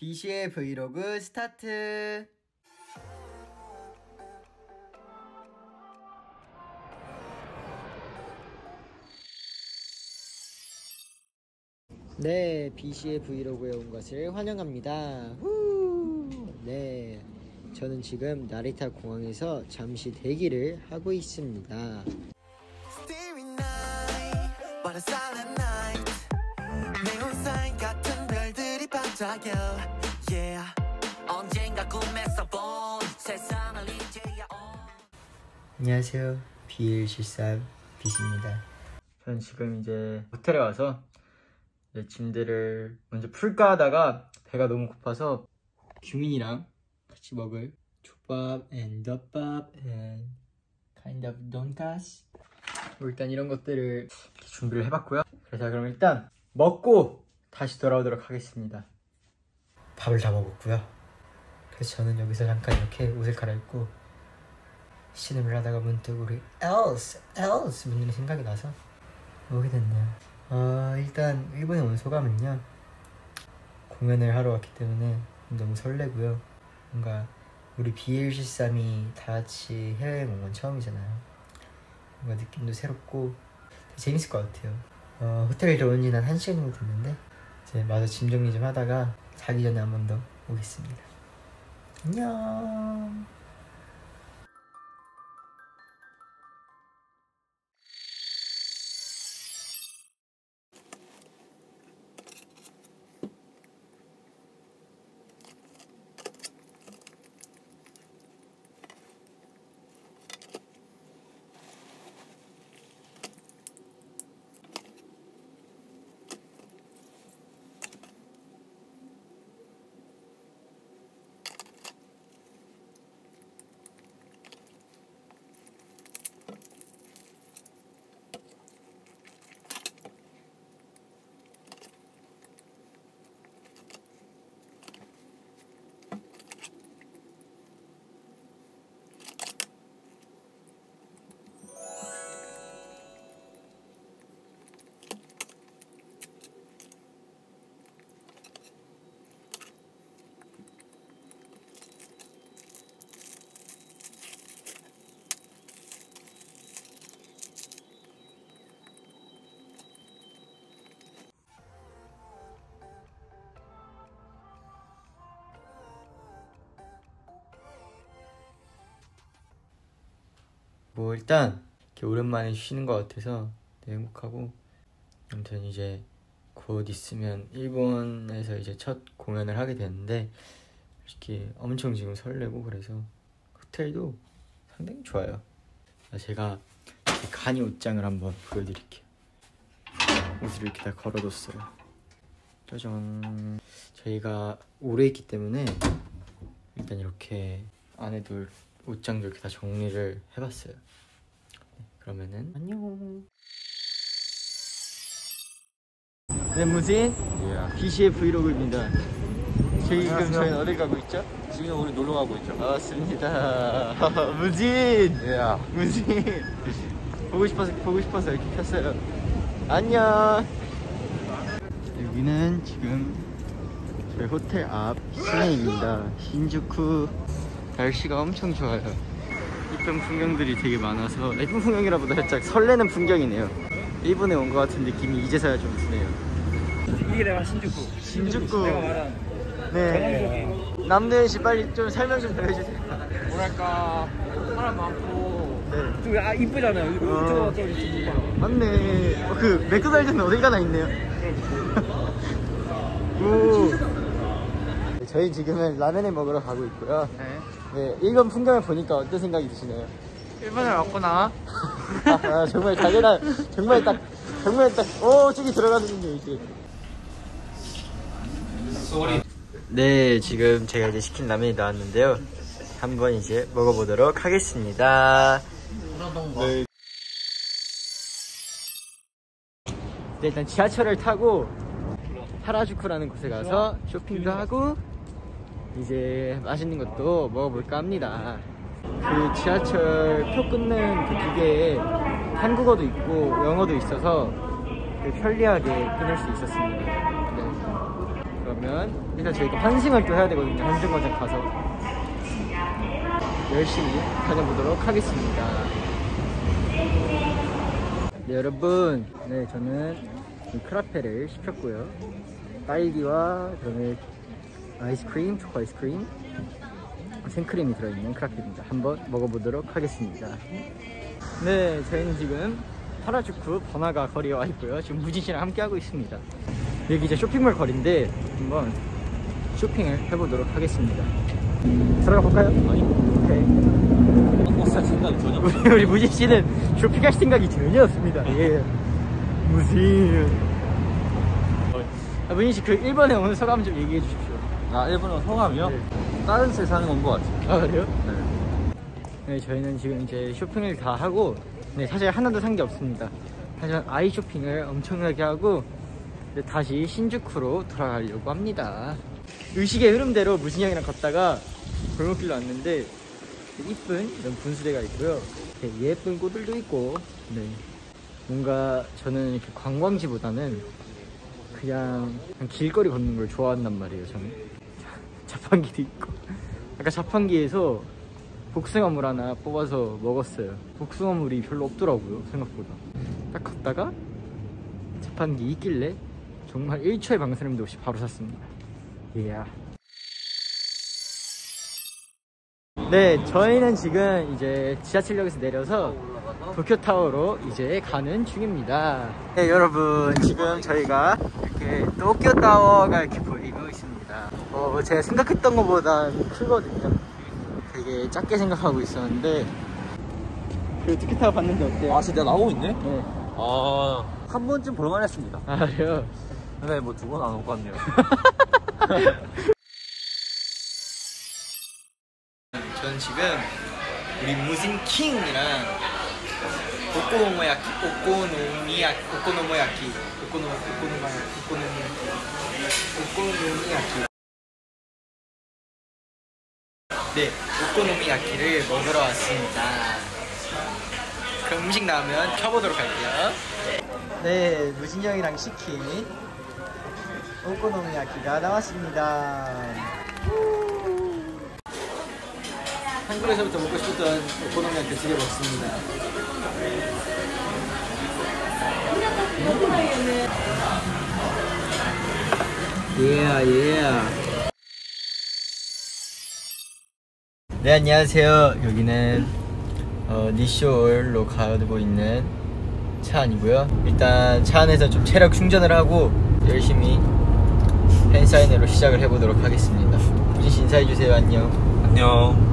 BC의 브이로그 스타트! 네, BC의 브이로그에 온 것을 환영합니다. 후! 네, 저는 지금 나리타 공항에서 잠시 대기를 하고 있습니다. 반짝여. Yeah, 언젠가 꿈에서 본 세상을 이제야 온. 안녕하세요. B173 빛입니다. 저는 지금 이제 호텔에 와서 이제 짐들을 먼저 풀까 하다가 배가 너무 고파서 규민이랑 같이 먹을 족밥 and 덮밥 and kind of 돈가스 뭐 일단 이런 것들을 준비를 해봤고요. 그래서 그럼 일단 먹고 다시 돌아오도록 하겠습니다. 밥을 다 먹었고요. 그래서 저는 여기서 잠깐 이렇게 옷을 갈아입고 신음을 하다가 문득 우리 else, else 분들이 생각이 나서 오게 됐네요. 어, 일단 일본에 온 소감은요. 공연을 하러 왔기 때문에 너무 설레고요. 뭔가 우리 BL13이 다 같이 해외여행 온 건 처음이잖아요. 뭔가 느낌도 새롭고 재밌을 것 같아요. 어, 호텔 들어온 지는 한 시간 정도 됐는데 이제 마저 짐 정리 좀 하다가 자기 전에 한 번 더 오겠습니다. 안녕. 뭐 일단 이렇게 오랜만에 쉬는 것 같아서 행복하고 아무튼 이제 곧 있으면 일본에서 이제 첫 공연을 하게 되는데 이렇게 엄청 지금 설레고 그래서 호텔도 상당히 좋아요. 아, 제가 간이 옷장을 한번 보여드릴게요. 옷을 이렇게 다 걸어뒀어요. 짜잔. 저희가 오래 있기 때문에 일단 이렇게 안에 둘 옷장도 이렇게 다 정리를 해봤어요. 네, 그러면은 안녕. 네, 무진 BC의 브이로그입니다. 저희 지금 저희는 어딜 가고 있죠? 지금 우리 놀러 가고 있죠. 아, 맞습니다. 무진, 예. 무진. 보고 싶어서 보고 싶어서 이렇게 켰어요. 안녕. 여기는 지금 저희 호텔 앞 시내입니다. 신주쿠 날씨가 엄청 좋아요. 이쁜 풍경들이 되게 많아서 이쁜 풍경이라보다 살짝 설레는 풍경이네요. 일본에 온 것 같은 느낌이 이제서야 좀 드네요. 이게 내가 신주쿠. 신주쿠. 내가 말한 네. 남대현 씨 빨리 좀 설명 좀더 해주세요. 뭐랄까 사람 많고 네. 좀 아, 이쁘잖아요. 어. 맞네. 어, 그 맥도날드는 어디 가나 있네요. 오. 저희 지금은 라면을 먹으러 가고 있고요. 네. 네, 일본 풍경을 보니까 어떤 생각이 드시나요? 일본에 왔구나. 아, 정말 당연한, 정말 딱, 정말 딱, 오, 저기 들어가는군요, 이제. 네, 지금 제가 이제 시킨 라면이 나왔는데요. 한번 이제 먹어보도록 하겠습니다. 네. 네, 일단 지하철을 타고 하라주쿠라는 곳에 가서 쇼핑도 하고 이제 맛있는 것도 먹어볼까 합니다. 그 지하철 표 끊는 그 기계에 한국어도 있고 영어도 있어서 그 편리하게 끊을 수 있었습니다. 네. 나오면 일단 저희가 환승을 또 해야 되거든요. 환승거장 가서 열심히 다녀보도록 하겠습니다. 네, 여러분, 네 저는 이 크라페를 시켰고요. 딸기와 그다음에 아이스크림, 초코 아이스크림, 생크림이 들어있는 크라페입니다. 한번 먹어보도록 하겠습니다. 네, 저희는 지금 하라주쿠 번화가 거리에 와 있고요. 지금 무진 씨랑 함께 하고 있습니다. 여기 이제 쇼핑몰 거리인데 한번 쇼핑을 해보도록 하겠습니다. 들어가 볼까요? 아니. 오케이. 한국 살 생각이 전혀 없어. 우리, 우리 무진 씨는 쇼핑할 생각이 전혀 없습니다. 예. 무슨. 아, 무진 씨그 일본에 오는 소감 좀 얘기해 주십시오. 아, 일본어 성함이요? 네. 다른 세상에 온 것 같아요. 아 그래요? 네. 네, 저희는 지금 이제 쇼핑을 다 하고, 네, 사실 하나도 산 게 없습니다. 하지만 아이 쇼핑을 엄청나게 하고, 다시 신주쿠로 돌아가려고 합니다. 의식의 흐름대로 무진이 형이랑 걷다가 골목길로 왔는데, 이쁜 이런 분수대가 있고요. 예쁜 꽃들도 있고, 네. 뭔가 저는 이렇게 관광지보다는 그냥, 그냥 길거리 걷는 걸 좋아한단 말이에요, 저는. 자판기도 있고. 아까 자판기에서 복숭아물 하나 뽑아서 먹었어요. 복숭아물이 별로 없더라고요, 생각보다. 딱 갔다가 자판기 있길래 정말 1초의 방사림도 없이 바로 샀습니다. 이야. 네, 저희는 지금 이제 지하철역에서 내려서 도쿄타워로 이제 가는 중입니다. 네, 여러분, 지금 저희가 이렇게 도쿄타워가 이렇게. 어, 제가 생각했던 것보다 크거든요. 되게 작게 생각하고 있었는데 그 도쿄타워 봤는데 어때요? 아, 진짜 나오고 있네? 네. 아, 한 번쯤 볼만 했습니다. 아, 그래요? 근데 뭐 두 번 안 올 것 같네요. 전 지금 우리 무슨 킹이랑 오코노모야키, 오코노미야키, 오코노모야키, 오코노, 오코노마야키, 오코노미, 오코노미야키. 네, 오코노미야키를 먹으러 왔습니다. 그럼 음식 나오면 켜보도록 할게요. 네, 무진 형이랑 시킨 오코노미야키가 나왔습니다. 한국에서부터 먹고 싶었던 오코노미야키 두개 먹습니다. Yeah, yeah. 네, 안녕하세요. 여기는 어, 니쇼올로 가고 있는 차 안이고요. 일단 차 안에서 좀 체력 충전을 하고 열심히 팬사인회로 시작을 해보도록 하겠습니다. 무진 씨 인사해주세요. 안녕. 안녕.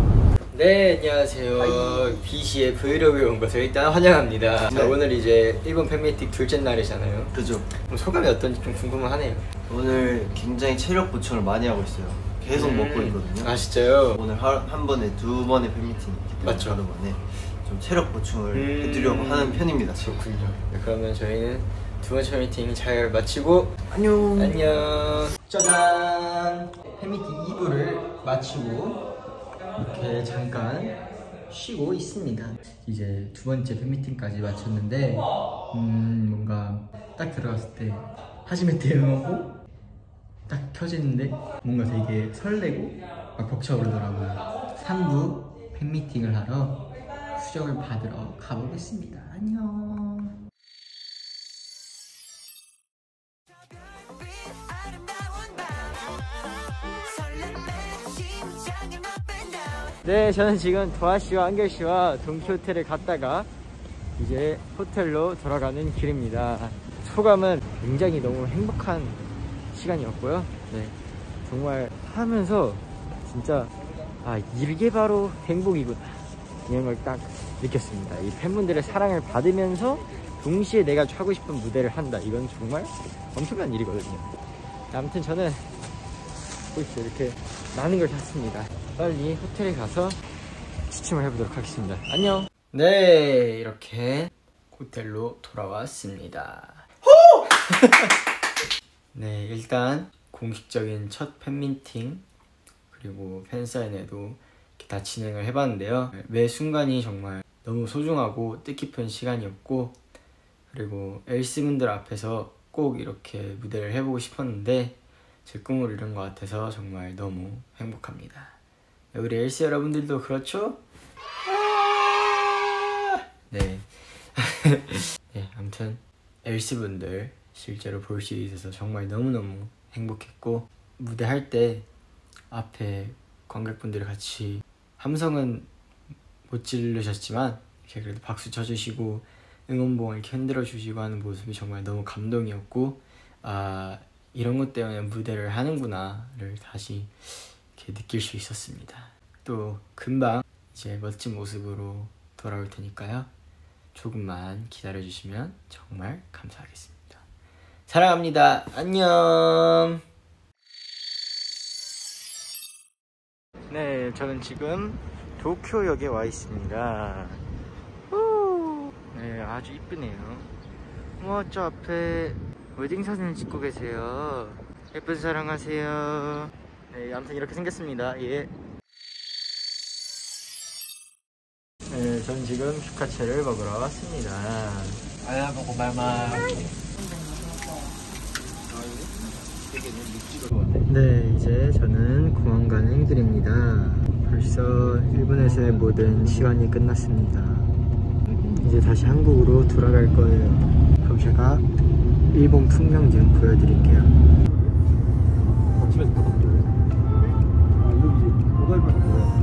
네 안녕하세요 BC의 브이로그에 온 것을 일단 환영합니다 자, 오늘 이제 일본 팬미팅 둘째 날이잖아요 그죠. 소감이 어떤지 좀 궁금하네요 오늘 굉장히 체력 보충을 많이 하고 있어요. 계속 음. 먹고 있거든요. 아 진짜요? 오늘 하- 한 번에 두 번의 때문에 맞죠. 하루 만에 좀 체력 보충을 음. 해드리려고 하는 편입니다. 그렇군요 네, 그러면 저희는 두 번째 팬미팅 잘 마치고 안녕. 안녕 짜잔 팬미팅 2부를 마치고 이렇게 잠깐 쉬고 있습니다 이제 두 번째 팬미팅까지 마쳤는데 음 뭔가 딱 들어갔을 때 하지메 대응하고 딱 켜지는데 뭔가 되게 설레고 막 벅차오르더라고요. 3부 팬미팅을 하러 수정을 받으러 가보겠습니다. 안녕. 네, 저는 지금 도아 씨와 한결 씨와 동키호텔을 갔다가 이제 호텔로 돌아가는 길입니다. 소감은 굉장히 너무 행복한 시간이었고요. 네, 정말 하면서 진짜 아 이게 바로 행복이구나 이런 걸 딱 느꼈습니다. 이 팬분들의 사랑을 받으면서 동시에 내가 하고 싶은 무대를 한다. 이건 정말 엄청난 일이거든요. 아무튼 저는 보이시죠 이렇게 많은 걸 샀습니다 빨리 호텔에 가서 취침을 해보도록 하겠습니다 안녕 네 이렇게 호텔로 돌아왔습니다 네 일단 공식적인 첫 팬미팅 그리고 팬사인회도 다 진행을 해봤는데요 매 순간이 정말 너무 소중하고 뜻깊은 시간이었고 그리고 엘스분들 앞에서 꼭 이렇게 무대를 해보고 싶었는데 제 꿈을 이룬 것 같아서 정말 너무 행복합니다. 네, 우리 엘시 여러분들도 그렇죠? 아! 네. 네, 아무튼 엘시 분들 실제로 볼 수 있어서 정말 너무너무 행복했고 무대 할 때 앞에 관객분들이 같이 함성은 못 지르셨지만 이렇게 그래도 박수 쳐주시고 응원봉을 이렇게 흔들어 주시고 하는 모습이 정말 너무 감동이었고 아 이런 것 때문에 무대를 하는구나를 다시 이렇게 느낄 수 있었습니다. 또 금방 이제 멋진 모습으로 돌아올 테니까요. 조금만 기다려 주시면 정말 감사하겠습니다. 사랑합니다. 안녕. 네, 저는 지금 도쿄역에 와 있습니다. 후. 네, 아주 이쁘네요. 와, 저 앞에 웨딩 사진을 찍고 계세요. 예쁜 사랑하세요. 네, 아무튼 이렇게 생겼습니다. 예. 네, 저는 지금 슈카체를 먹으러 왔습니다. 아야, 먹고 말만. 네 이제 저는 공항 가는 길입니다. 벌써 일본에서의 모든 시간이 끝났습니다. 이제 다시 한국으로 돌아갈 거예요. 그럼 제가 일본 풍경 좀 보여드릴게요. 집에서 아 여기 모바일 방